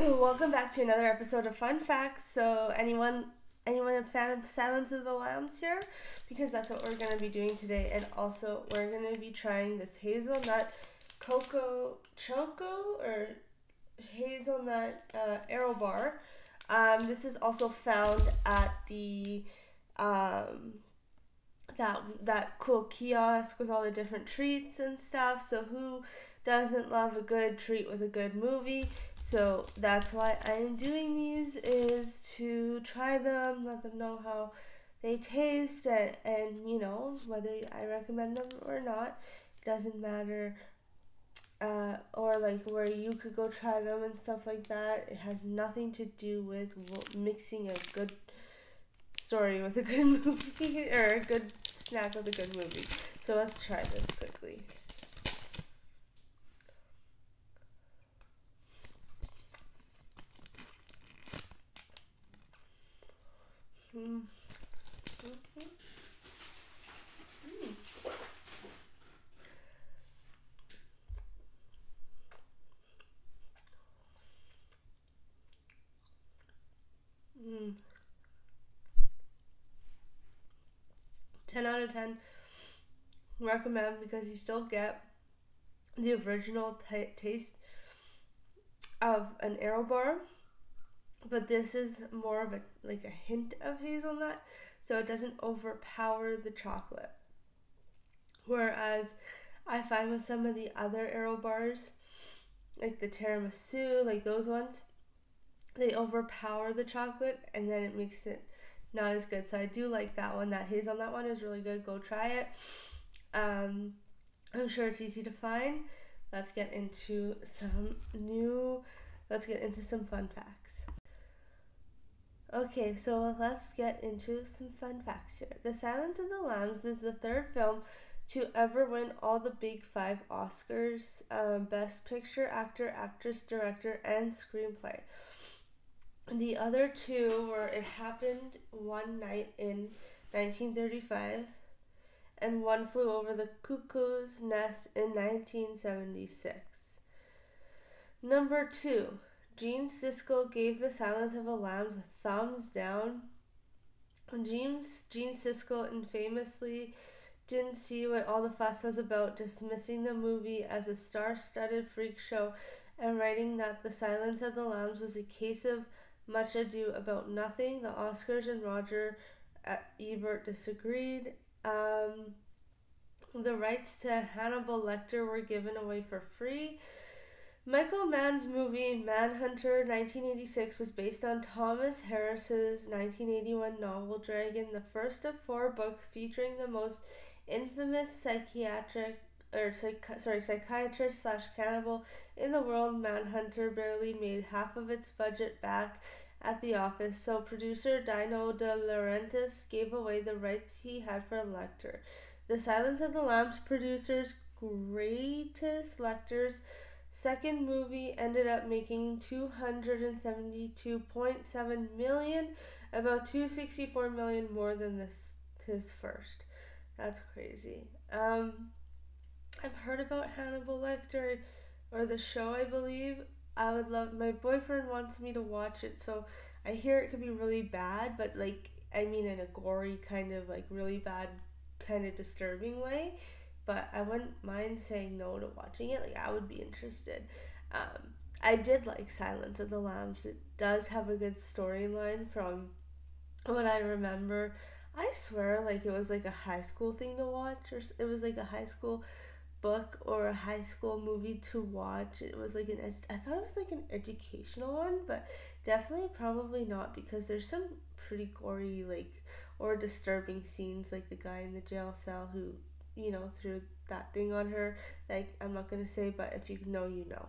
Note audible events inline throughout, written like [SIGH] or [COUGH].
[CLEARS THROAT] Welcome back to another episode of Fun Facts. So, anyone anyone a fan of Silence of the Lambs here? Because that's what we're going to be doing today. And also, we're going to be trying this hazelnut cocoa choco or hazelnut uh, Aero bar. Um, this is also found at the um, that that cool kiosk with all the different treats and stuff. So who doesn't love a good treat with a good movie? So that's why I'm doing these is to try them, let them know how they taste and, and you know whether I recommend them or not doesn't matter uh, or like where you could go try them and stuff like that. It has nothing to do with mixing a good story with a good [LAUGHS] movie or a good snack with a good movie. So let's try this quickly. Mm. Mm-hmm. Mm. 10 out of 10 recommend because you still get the original t- taste of an Aero bar but this is more of a like a hint of hazelnut so it doesn't overpower the chocolate. Whereas i find with some of the other Aero bars like the tiramisu like those ones they overpower the chocolate and then it makes it not as good. So I do like that one. That haze on that one is really good. Go try it. Um, I'm sure it's easy to find. Let's get into some new, let's get into some fun facts. Okay, so let's get into some fun facts here. The Silence of the Lambs is the third film to ever win all the big five Oscars um, Best Picture, Actor, Actress, Director, and Screenplay. The other two were It Happened One Night in 1935 and One Flew Over the Cuckoo's Nest in 1976. Number two, Gene Siskel gave The Silence of the Lambs a thumbs down. James Gene Siskel infamously didn't see what all the fuss was about, dismissing the movie as a star-studded freak show and writing that The Silence of the Lambs was a case of much Ado About Nothing. The Oscars and Roger uh, Ebert disagreed. Um, the rights to Hannibal Lecter were given away for free. Michael Mann's movie Manhunter 1986 was based on Thomas Harris's 1981 novel Dragon, the first of four books featuring the most infamous psychiatric or psych- sorry psychiatrist slash cannibal in the world. Manhunter barely made half of its budget back at the office, so producer Dino De Laurentiis gave away the rights he had for Lecter. The Silence of the Lambs producers greatest Lecter's second movie ended up making 272.7 million, about 264 million more than this his first. That's crazy. Um, I've heard about Hannibal Lecter or the show, I believe. I would love my boyfriend wants me to watch it, so I hear it could be really bad, but like I mean in a gory kind of like really bad kind of disturbing way. But I wouldn't mind saying no to watching it. Like I would be interested. Um, I did like Silence of the Lambs. It does have a good storyline from what I remember. I swear, like it was like a high school thing to watch, or it was like a high school book or a high school movie to watch. It was like an I thought it was like an educational one, but definitely probably not because there's some pretty gory like or disturbing scenes like the guy in the jail cell who, you know, threw that thing on her. Like I'm not going to say, but if you know, you know.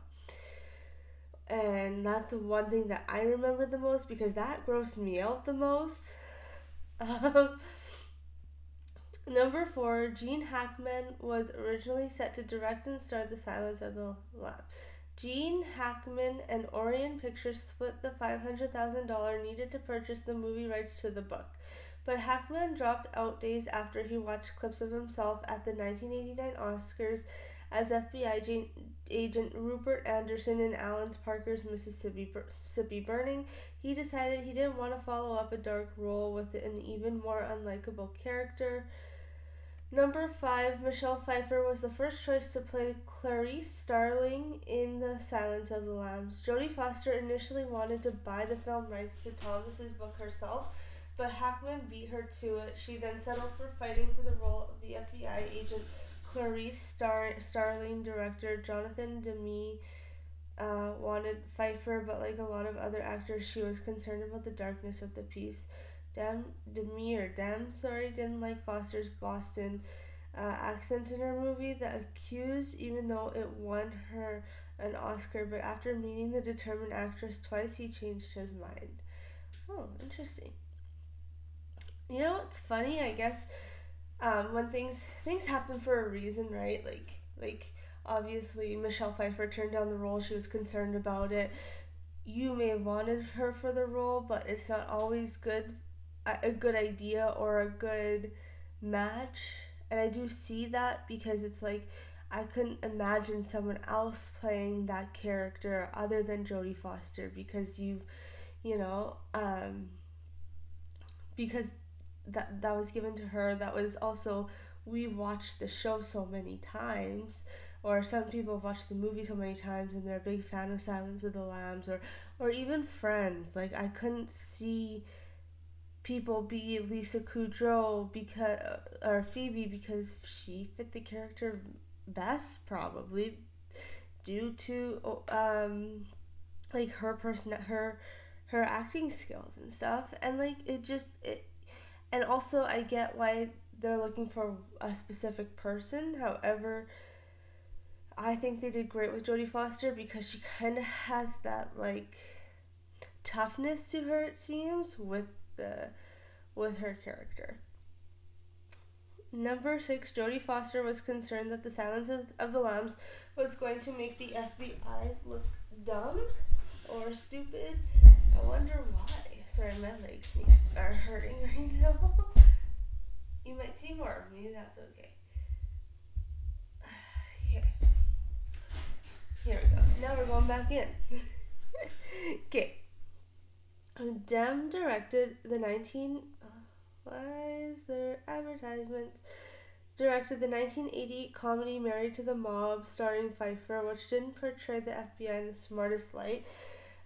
And that's the one thing that I remember the most because that grossed me out the most. [LAUGHS] Um, Number four, Gene Hackman was originally set to direct and star The Silence of the Lamb. Gene Hackman and Orion Pictures split the $500,000 needed to purchase the movie rights to the book. But Hackman dropped out days after he watched clips of himself at the 1989 Oscars as FBI agent Rupert Anderson in Alan Parker's Mississippi, Mississippi Burning. He decided he didn't want to follow up a dark role with an even more unlikable character. Number five, Michelle Pfeiffer was the first choice to play Clarice Starling in The Silence of the Lambs. Jodie Foster initially wanted to buy the film rights to Thomas's book herself, but Hackman beat her to it. She then settled for fighting for the role of the FBI agent Clarice Star- Starling. Director Jonathan Demme uh, wanted Pfeiffer, but like a lot of other actors, she was concerned about the darkness of the piece. Dem Demir Dem sorry didn't like Foster's Boston uh, accent in her movie The Accused, even though it won her an Oscar. But after meeting the determined actress twice, he changed his mind. Oh, interesting. You know what's funny? I guess um, when things things happen for a reason, right? Like like obviously Michelle Pfeiffer turned down the role. She was concerned about it. You may have wanted her for the role, but it's not always good a good idea or a good match. And I do see that because it's like I couldn't imagine someone else playing that character other than Jodie Foster because you you know, um because that that was given to her that was also we watched the show so many times or some people have watched the movie so many times and they're a big fan of Silence of the Lambs or or even Friends like I couldn't see people be Lisa Kudrow because or Phoebe because she fit the character best probably due to um like her person her her acting skills and stuff. And like it just it and also I get why they're looking for a specific person. However I think they did great with Jodie Foster because she kind of has that like toughness to her it seems with the with her character. Number six, Jodie Foster was concerned that the Silence of, the Lambs was going to make the FBI look dumb or stupid. I wonder why. Sorry, my legs are hurting [LAUGHS] right now. you might see more of me, that's okay. [SIGHS] Here. Here we go. Now we're going back in. [LAUGHS] okay. Um, Dem directed the 19. Uh, why is there advertisements? Directed the 1980 comedy Married to the Mob, starring Pfeiffer, which didn't portray the FBI in the smartest light.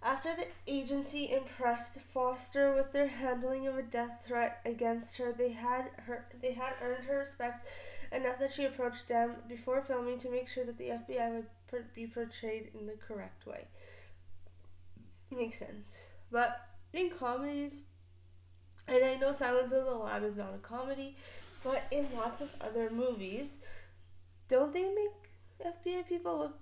After the agency impressed Foster with their handling of a death threat against her, they had her they had earned her respect enough that she approached Dem before filming to make sure that the FBI would per- be portrayed in the correct way. Makes sense, but comedies, and I know Silence of the Lamb is not a comedy, but in lots of other movies, don't they make FBI people look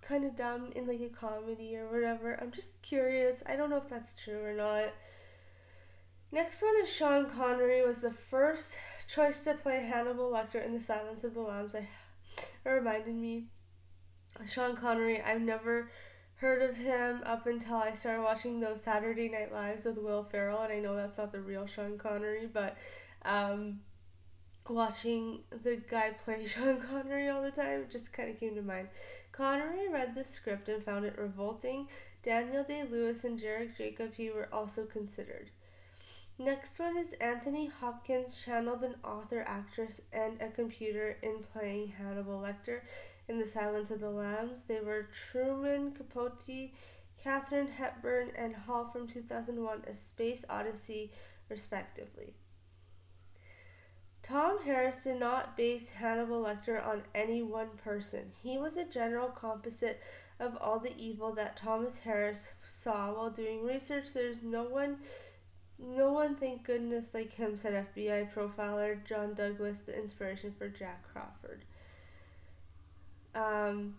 kind of dumb in like a comedy or whatever? I'm just curious. I don't know if that's true or not. Next one is Sean Connery was the first choice to play Hannibal Lecter in The Silence of the Lambs. I, it reminded me. Sean Connery, I've never heard of him up until I started watching those Saturday Night Lives with Will Ferrell, and I know that's not the real Sean Connery, but um, watching the guy play [LAUGHS] Sean Connery all the time just kind of came to mind. Connery read the script and found it revolting. Daniel Day Lewis and Derek Jacobi were also considered. Next one is Anthony Hopkins channeled an author, actress, and a computer in playing Hannibal Lecter in The Silence of the Lambs. They were Truman Capote, Katharine Hepburn, and HAL from 2001 A Space Odyssey, respectively. Tom Harris did not base Hannibal Lecter on any one person. He was a general composite of all the evil that Thomas Harris saw while doing research. There's no one no one, thank goodness, like him, said FBI profiler John Douglas, the inspiration for Jack Crawford. Um,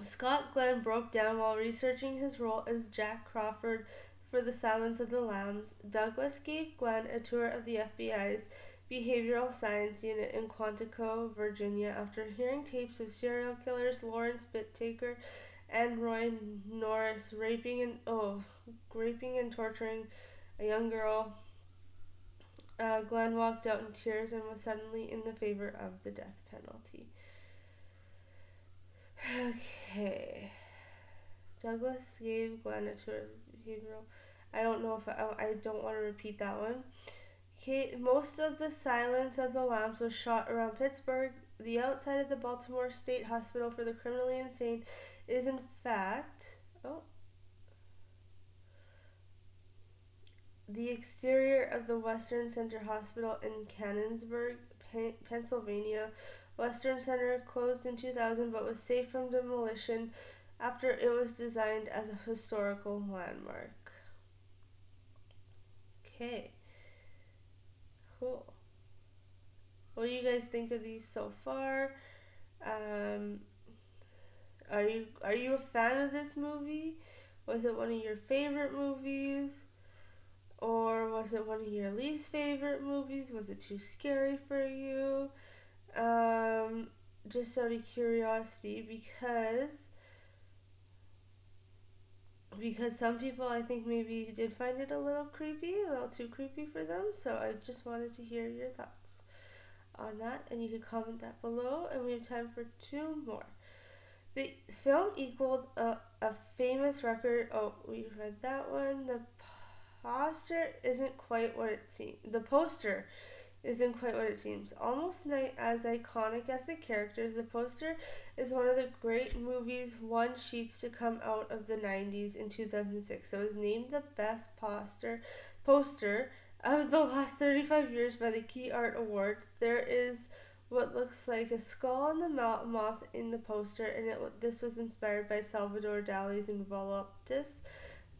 Scott Glenn broke down while researching his role as Jack Crawford for The Silence of the Lambs. Douglas gave Glenn a tour of the FBI's behavioral science unit in Quantico, Virginia, after hearing tapes of serial killers Lawrence Bittaker and Roy Norris raping and oh, raping and torturing a young girl. Uh, Glenn walked out in tears and was suddenly in the favor of the death penalty. Okay. Douglas gave Glenn a tour of the behavioral. I don't know if I, oh, I don't want to repeat that one. Okay, most of the Silence of the Lambs was shot around Pittsburgh. The outside of the Baltimore State Hospital for the Criminally Insane is, in fact, oh, the exterior of the Western Center Hospital in Canonsburg, Pennsylvania. Western Center closed in 2000 but was saved from demolition after it was designed as a historical landmark. Okay. Cool. What do you guys think of these so far? Um, are you are you a fan of this movie? Was it one of your favorite movies? Or was it one of your least favorite movies? Was it too scary for you? Um, just out of curiosity because because some people I think maybe did find it a little creepy, a little too creepy for them. So I just wanted to hear your thoughts on that, and you can comment that below. And we have time for two more. The film equaled a, a famous record. Oh, we read that one. The poster isn't quite what it seems. The poster isn't quite what it seems. Almost as iconic as the characters, the poster is one of the great movies one sheets to come out of the 90s in 2006. It was named the best poster poster of the last 35 years by the Key Art Awards. There is what looks like a skull on the moth in the poster, and it, this was inspired by Salvador Dali's In Voluptas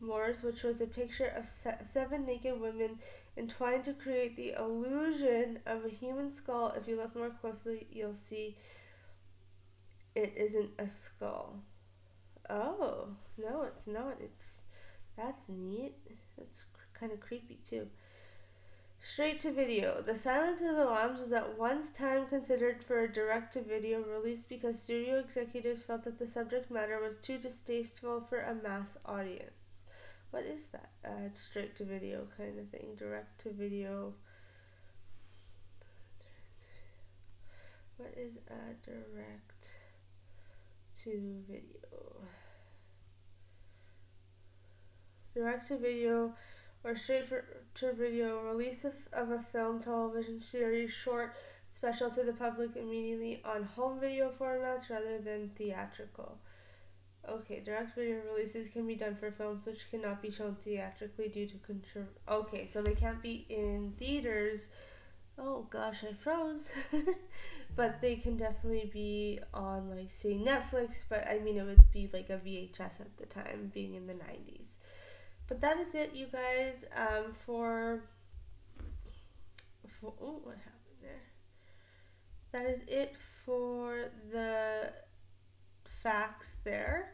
Mors, which was a picture of se- seven naked women entwined to create the illusion of a human skull. If you look more closely, you'll see it isn't a skull. Oh, no, it's not. It's that's neat. That's cr- kind of creepy too. Straight to video. The Silence of the Lambs was at one time considered for a direct to video release because studio executives felt that the subject matter was too distasteful for a mass audience what is that? Uh, straight to video kind of thing, direct to video. What is a direct to video? Direct to video or straight to video release of, of a film, television series, short, special to the public immediately on home video formats rather than theatrical. Okay, direct video releases can be done for films which cannot be shown theatrically due to control. Okay, so they can't be in theaters. Oh gosh, I froze. [LAUGHS] but they can definitely be on, like, say, Netflix, but I mean, it would be like a VHS at the time, being in the 90s. But that is it, you guys, um, for. for oh, what happened there? That is it for the facts there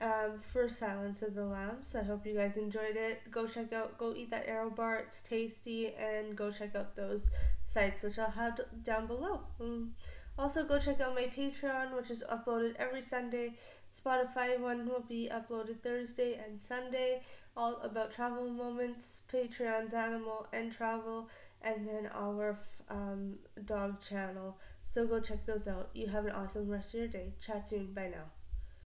um, for Silence of the Lambs. I hope you guys enjoyed it. Go check out, go eat that Aero bar. It's tasty, and go check out those sites, which I'll have down below. Um, also, go check out my Patreon, which is uploaded every Sunday. Spotify one will be uploaded Thursday and Sunday, all about travel moments, Patreon's animal and travel, and then our um, dog channel. So go check those out. You have an awesome rest of your day. Chat soon. Bye now.